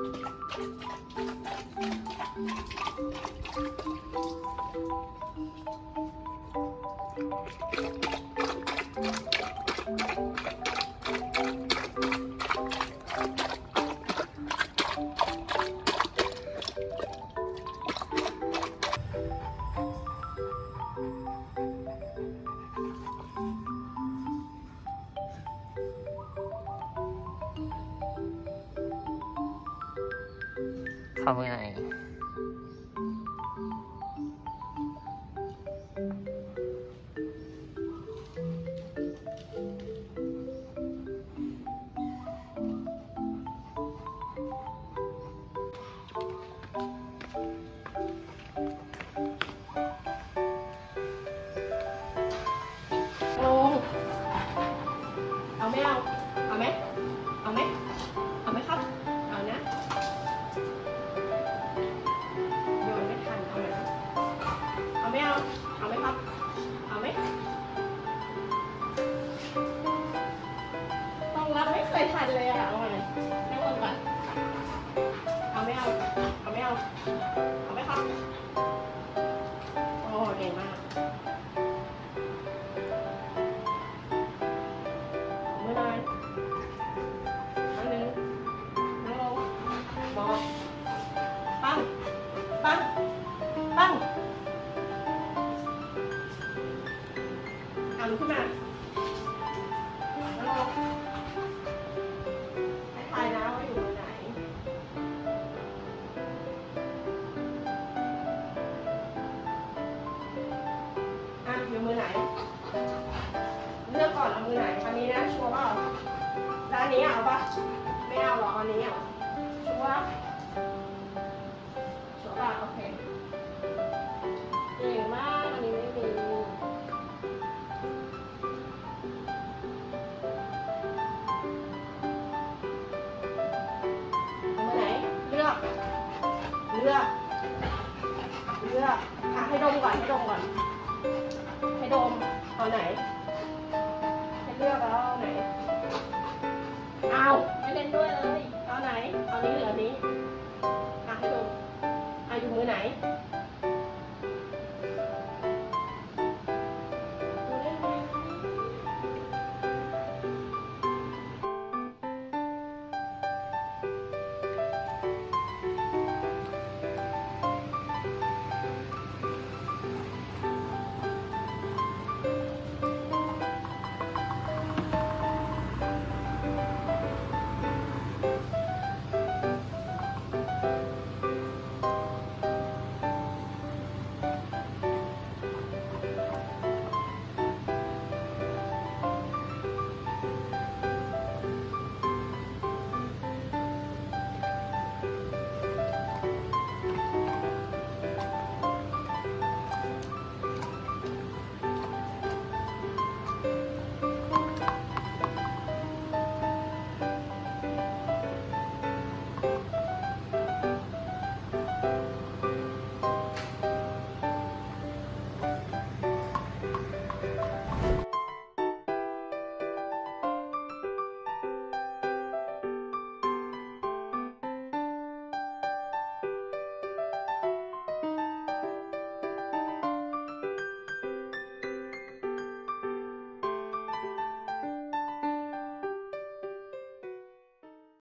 Thank you. ဖောက်ဝင်လိုက် ให้ทายนะว่าอยู่มือไหน อะอยู่มือไหน เลือกก่อนเอามือไหนอันนี้นะชัวร์เปล่าแล้วอันนี้เอาปะไม่เอาหรอกอันนี้เอชัวร์ชัวร์ เลือกเลือกอะให้ดมก่อนให้ดมก่อนให้ดมเอาไหนให้เลือกแล้วเอาไหนเอาไม่เล่นด้วยเลยเอาไหนเอานี้หรืออันนี้อะให้ดูอะอยู่มือไหน